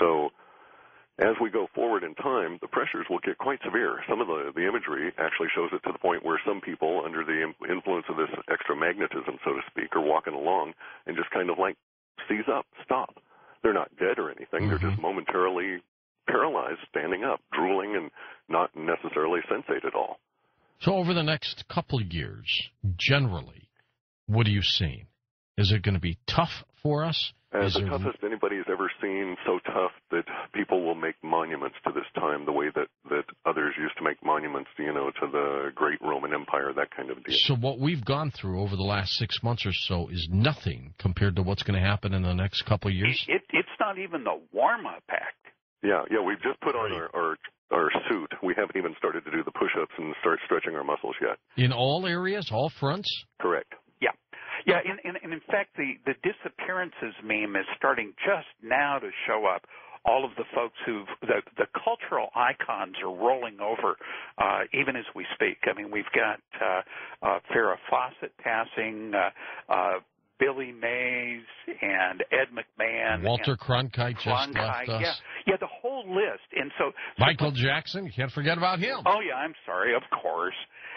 So as we go forward in time, the pressures will get quite severe. Some of the, the imagery actually shows it to the point where some people, under the influence of this extra magnetism, so to speak, are walking along and just kind of like seize up, stop. They're not dead or anything. Mm-hmm. They're just momentarily paralyzed, standing up, drooling, and not necessarily sensate at all. So, over the next couple of years, generally, what are you seeing? Is it going to be tough for us? Uh, As the toughest anybody has ever seen, so tough that people will make monuments to this time the way that, that others used to make monuments, you know, to the great Roman Empire, that kind of deal. So what we've gone through over the last six months or so is nothing compared to what's going to happen in the next couple of years? It, it's not even the warm-up act. Yeah, yeah, we've just put on our, our our suit. We haven't even started to do the push-ups and start stretching our muscles yet. In all areas, all fronts. Correct. And, and in fact, the, the disappearances meme is starting just now to show up. All of the folks who've the the cultural icons are rolling over, uh, even as we speak. I mean, we've got uh, uh, Farrah Fawcett passing, uh, uh, Billy Mays and Ed McMahon, Walter Cronkite just Cronkite, left us. Yeah, yeah, the whole list. And so, Michael Jackson, you can't forget about him. Oh yeah, I'm sorry, of course.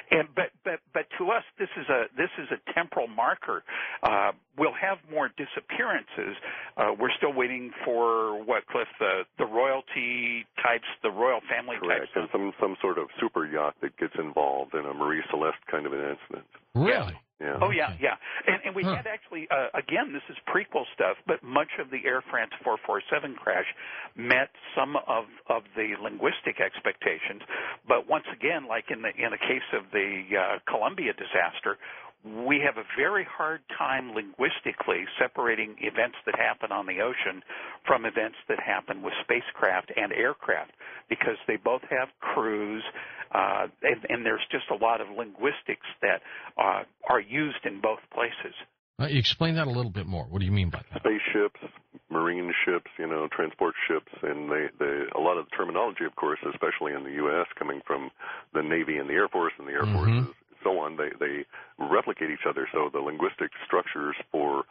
And but but but to us, this is a this is a temporal marker. Uh, we'll have more disappearances. Uh, we're still waiting for what Clif the the royalty types, the royal family Correct. types, and some some sort of super yacht that gets involved in a Marie Celeste kind of an incident. Really? Yeah. Oh yeah, yeah. And, and we huh. had actually uh, again, this is prequel stuff, but much of the Air France 447 crash met some of of the linguistic expectations. But once again, like in the in the case of the uh, Columbia disaster, we have a very hard time linguistically separating events that happen on the ocean from events that happen with spacecraft and aircraft because they both have crews uh, and, and, there's just a lot of linguistics that uh, are used in both places. Uh, explain that a little bit more. What do you mean by that? Spaceships, marine ships, you know, transport ships, and they, they a lot of the terminology, of course, especially in the U.S., coming from the Navy and the Air Force, and the Air mm-hmm. Force so on, they, they replicate each other. So the linguistic structures for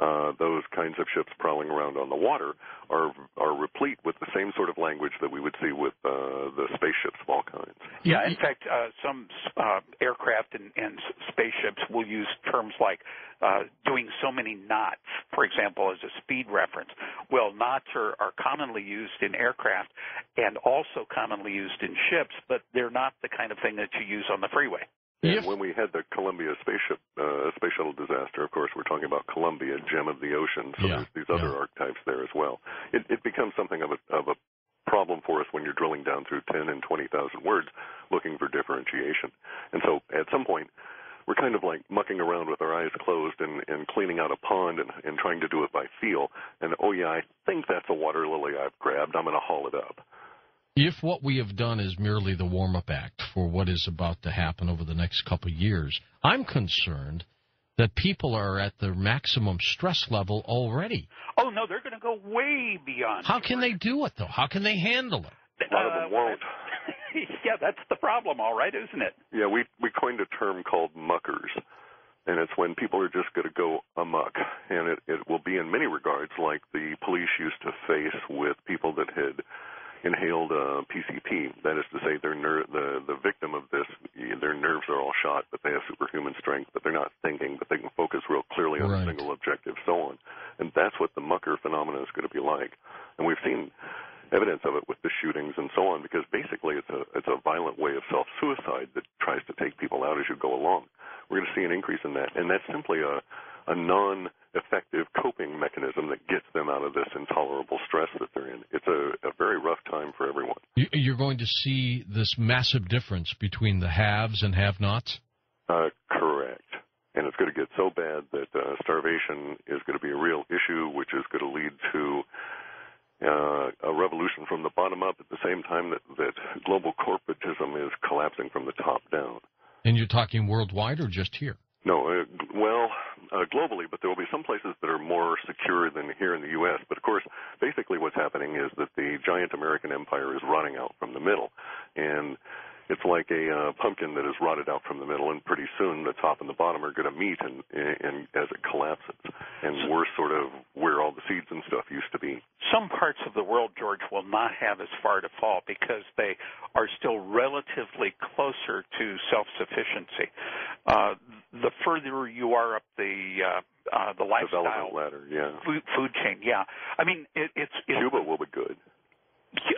uh, those kinds of ships prowling around on the water are are replete with the same sort of language that we would see with uh, the spaceships of all kinds. Yeah, in fact, uh, some uh, aircraft and, and spaceships will use terms like uh, doing so many knots, for example, as a speed reference. Well, knots are, are commonly used in aircraft and also commonly used in ships, but they're not the kind of thing that you use on the freeway. And when we had the Columbia spaceship uh, space shuttle disaster, of course, we're talking about Columbia, gem of the ocean. So yeah. there's these other yeah. archetypes there as well. It, it becomes something of a of a problem for us when you're drilling down through 10 and 20,000 words looking for differentiation. And so at some point, we're kind of like mucking around with our eyes closed and, and cleaning out a pond and, and trying to do it by feel. And oh yeah, I think that's a water lily I've grabbed. I'm going to haul it up. If what we have done is merely the warm up act for what is about to happen over the next couple of years, I'm concerned that people are at their maximum stress level already. Oh, no, they're going to go way beyond. How can they do it, though? How can they handle it? A lot of them won't. yeah, that's the problem, all right, isn't it? Yeah, we we coined a term called muckers, and it's when people are just going to go amok, and it it will be in many regards like the police used to face with people that had inhaled uh, PCP. That is to say, their ner- the the victim of this, their nerves are all shot, but they have superhuman strength, but they're not thinking, but they can focus real clearly on right. a single objective, so on. And that's what the mucker phenomenon is going to be like. And we've seen evidence of it with the shootings and so on, because basically it's a it's a violent way of self suicide that tries to take people out as you go along. We're going to see an increase in that, and that's simply a a non effective coping mechanism that gets them out of this intolerable stress that they're in. It's a, a very rough time for everyone. You're going to see this massive difference between the haves and have nots? Uh, correct. And it's going to get so bad that uh, starvation is going to be a real issue, which is going to lead to uh, a revolution from the bottom up at the same time that, that global corporatism is collapsing from the top down. And you're talking worldwide or just here? No, uh, globally, but there will be some places that are more secure than here in the U.S. But of course, basically what's happening is that the giant American empire is rotting out from the middle, and it's like a uh, pumpkin that is rotted out from the middle, and pretty soon the top and the bottom are going to meet, and, and as it collapses, and we're sort of where all the seeds and stuff used to be. Some parts of the world, George, will not have as far to fall because they are still relatively closer to self-sufficiency. Uh, the further you are up the uh, uh, the lifestyle Development ladder, yeah. food, food chain, yeah. I mean, it, it's, it's Cuba will be good.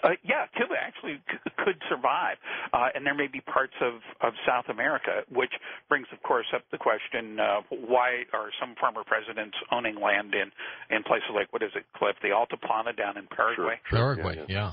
uh, yeah, Cuba actually c- could survive, uh, and there may be parts of, of South America, which brings, of course, up the question: uh, Why are some former presidents owning land in in places like what is it, Clif, the Altiplano down in Paraguay? Sure, sure. Paraguay, Yeah, yeah. Yeah,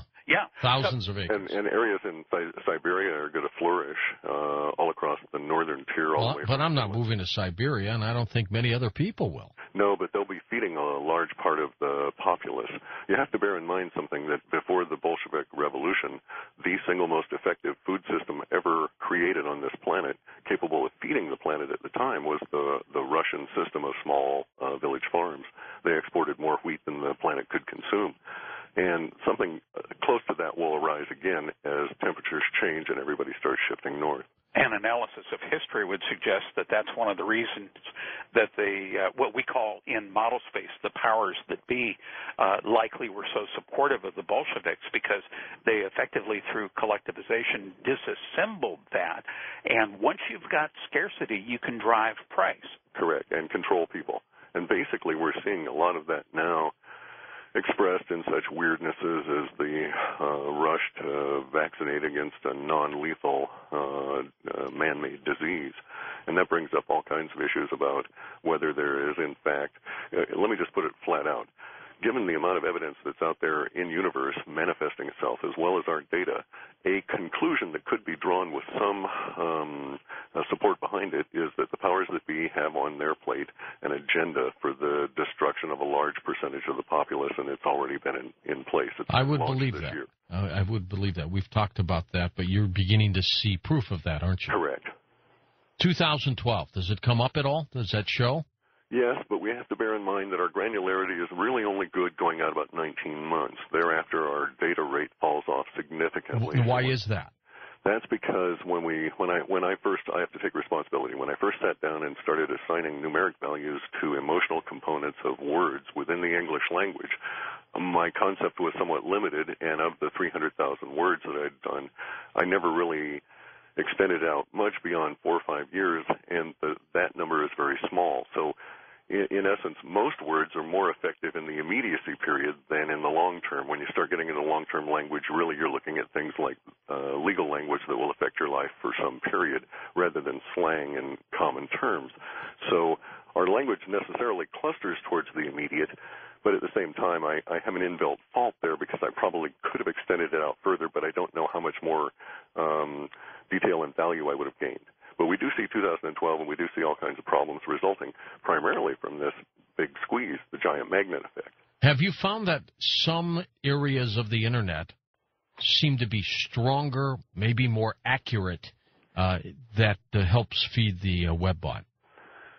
Thousands of acres. And, and areas in Si- Siberia are going to flourish uh, all across the northern tier. All Well, the way but I'm not moving to Siberia, and I don't think many other people will. No, but they'll be feeding a large part of the populace. You have to bear in mind something that before the Bolshevik Revolution, the single most effective food system ever created on this planet, capable of feeding the planet at the time, was the the Russian system of small uh, village farms. They exported more wheat than the planet could consume. And something uh, close to that will arise again as temperatures change and everybody starts shifting north. an analysis of history would suggest that that's one of the reasons that the uh, what we call in model space the powers that be uh, likely were so supportive of the Bolsheviks because they effectively through collectivization disassembled that and once you've got scarcity you can drive price Correct, and control people. And basically, we're seeing a lot of that now expressed in such weirdnesses as the uh, rush to vaccinate against a non-lethal uh, uh, man-made disease. And that brings up all kinds of issues about whether there is, in fact, uh, let me just put it flat out. Given the amount of evidence that's out there in universe manifesting itself, as well as our data, a conclusion that could be drawn with some um, uh, support behind it is that the powers that be have on their plate an agenda for the destruction of a large percentage of the populace, and it's already been in, in place. It's I would believe that. Year. I I would believe that. We've talked about that, but you're beginning to see proof of that, aren't you? Correct. 2012. Does it come up at all? Does that show? Yes, but we have to bear in mind that our granularity is really only good going out about 19 months. Thereafter, our data rate falls off significantly. Why is that? That's because when we when I when I first I have to take responsibility. When I first sat down and started assigning numeric values to emotional components of words within the English language, my concept was somewhat limited and of the 300,000 words that I'd done, I never really extended out much beyond 4 or 5 years and the, that number is very small. So in, in essence, most words are more effective in the immediacy period than in the long term. When you start getting into long term language, really you're looking at things like uh, legal language that will affect your life for some period rather than slang and common terms. So our language necessarily clusters towards the immediate, but at the same time, I, I have an inbuilt fault there because I probably could have extended it out further, but I don't know how much more um, detail and value I would have gained. But we do see 2012, and we do see all kinds of problems resulting primarily from this big squeeze, the giant magnet effect. Have you found that some areas of the internet seem to be stronger, maybe more accurate, uh, that uh, helps feed the uh, web bot?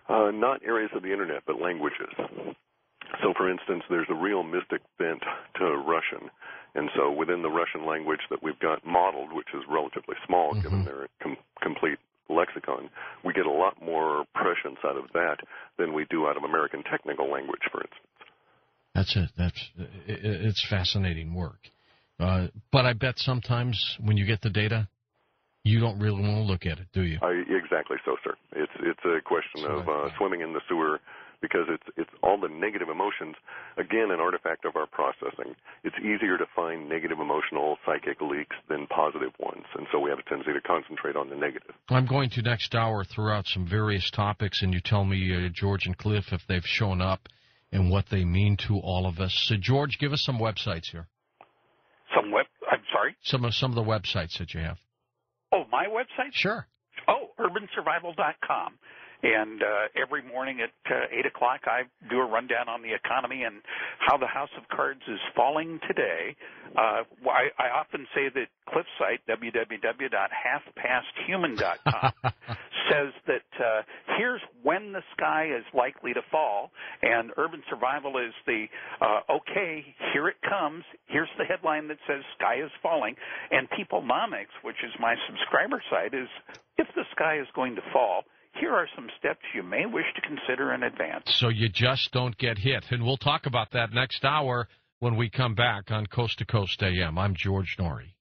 Uh, not areas of the internet, but languages. So, for instance, there's a real mystic bent to Russian. And so, within the Russian language that we've got modeled, which is relatively small Mhm. given their com- complete lexicon, we get a lot more prescience out of that than we do out of American technical language, for instance. That's it. That's it's fascinating work. Uh, but I bet sometimes when you get the data, you don't really want to look at it, do you? I, exactly so, sir. It's it's a question So of uh, swimming in the sewer because it's it's all the negative emotions. Again, an artifact of our processing. It's easier to find negative emotional psychic leaks than positive ones, and so we have a tendency to concentrate on the negative. I'm going to next hour throw out some various topics, and you tell me, uh, George and Clif, if they've shown up and what they mean to all of us. So, George, give us some websites here. some web I'm sorry Some of some of the websites that you have. oh my website Sure. Oh, urbansurvival.com. And uh, every morning at uh, 8 o'clock, I do a rundown on the economy and how the House of Cards is falling today. Uh, I, I often say that Clif's site, www.halfpasthuman.com, says that uh, here's when the sky is likely to fall, and urban survival is the uh, okay, here it comes. Here's the headline that says sky is falling, and Peoplenomics, which is my subscriber site, is if the sky is going to fall, here are some steps you may wish to consider in advance. So you just don't get hit. And we'll talk about that next hour when we come back on Coast to Coast AM. I'm George Noory.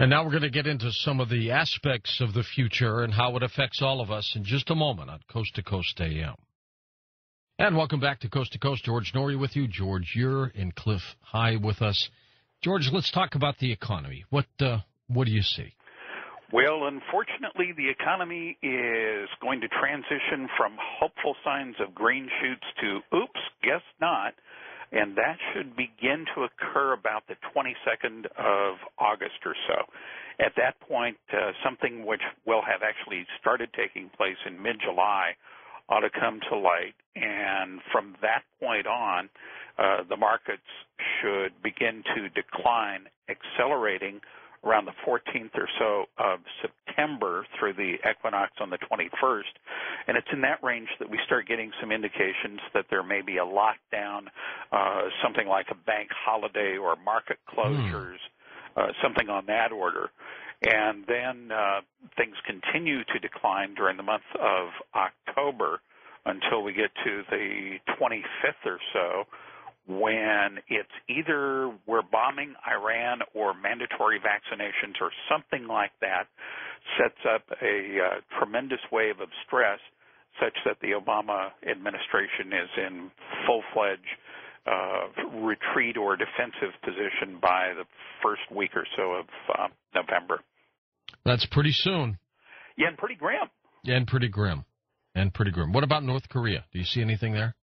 And now we're going to get into some of the aspects of the future and how it affects all of us in just a moment on Coast to Coast AM. And welcome back to Coast to Coast. George Noory with you. George, you're in Clif High with us. George, let's talk about the economy. What uh, what do you see? Well, unfortunately, the economy is going to transition from hopeful signs of green shoots to oops, guess not. And that should begin to occur about the 22nd of August or so. At that point, uh, something which will have actually started taking place in mid July ought to come to light. And from that point on, uh, the markets should begin to decline, accelerating around the 14th or so of September through the equinox on the 21st. And it's in that range that we start getting some indications that there may be a lockdown, uh, something like a bank holiday or market closures, mm. uh, something on that order. And then uh, things continue to decline during the month of October until we get to the 25th or so when it's either we're bombing Iran or mandatory vaccinations or something like that sets up a uh, tremendous wave of stress such that the Obama administration is in full-fledged uh, retreat or defensive position by the first week or so of uh, November. That's pretty soon. Yeah, and pretty grim. Yeah, and pretty grim. And pretty grim. What about North Korea? Do you see anything there?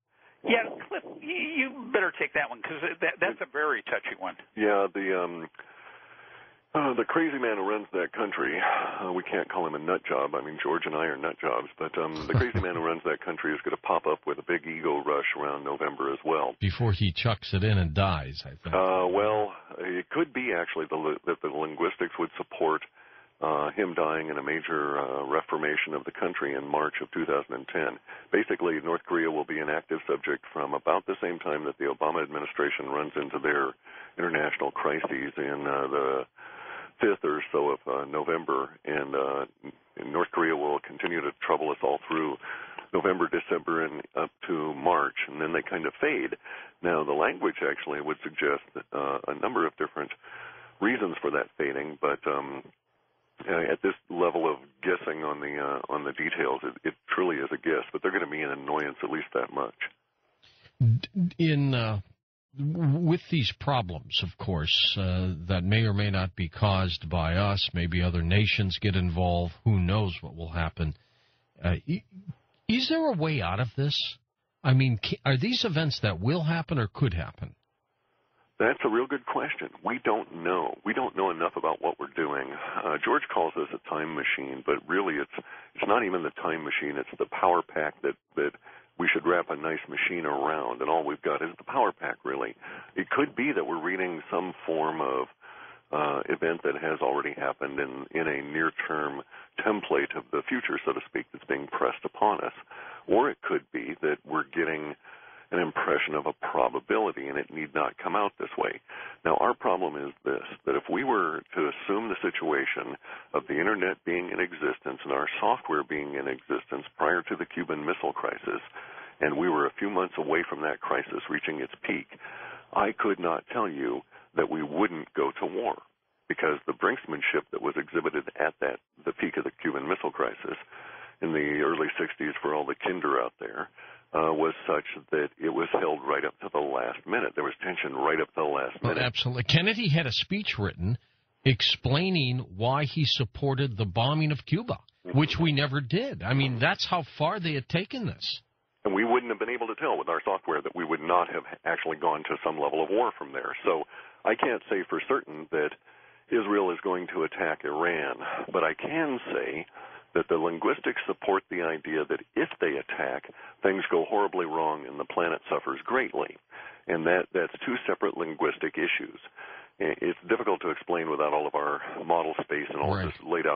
Yeah, better take that one because that, that's a very touchy one. Yeah, the um, uh, the crazy man who runs that country, uh, we can't call him a nut job. I mean, George and I are nut jobs, but um, the crazy man who runs that country is going to pop up with a big ego rush around November as well. Before he chucks it in and dies, I think. Uh, well, it could be actually the, that the linguistics would support uh, him dying in a major uh, reformation of the country in March of 2010. Basically, North Korea will be an active subject from about the same time that the Obama administration runs into their international crises in uh, the 5th or so of uh, November, and, uh, North Korea will continue to trouble us all through November, December, and up to March, and then they kind of fade. Now, the language actually would suggest uh, a number of different reasons for that fading, but um, at this level of guessing on the uh, on the details, it, it, truly is a guess. But they're going to be an annoyance at least that much. In uh, with these problems, of course, uh, that may or may not be caused by us. Maybe other nations get involved. Who knows what will happen? Uh, is there a way out of this? I mean, are these events that will happen or could happen? That's a real good question. We don't know. We don't know enough about what we're doing. Uh, George calls this a time machine, but really it's it's not even the time machine. It's the power pack that that we should wrap a nice machine around, and all we've got is the power pack. Really, it could be that we're reading some form of uh, event that has already happened in in a near term template of the future, so to speak, that's being pressed upon us, or it could be that we're getting an impression of a probability, and it need not come out this way. Now, our problem is this that if we were to assume the situation of the Internet being in existence and our software being in existence prior to the Cuban Missile Crisis, and we were a few months away from that crisis reaching its peak, I could not tell you that we wouldn't go to war because the brinksmanship that was exhibited at that the peak of the Cuban Missile Crisis in the early 60s for all the kinder out there uh, was such that it was held right up to the last minute. There was tension right up to the last minute. Oh, absolutely. Kennedy had a speech written explaining why he supported the bombing of Cuba, which we never did. I mean, that's how far they had taken this. And we wouldn't have been able to tell with our software that we would not have actually gone to some level of war from there. So I can't say for certain that Israel is going to attack Iran, but I can say that the linguistics support the idea that if they attack, things go horribly wrong and the planet suffers greatly. And that, that's two separate linguistic issues. It's difficult to explain without all of our model space and all right. this laid out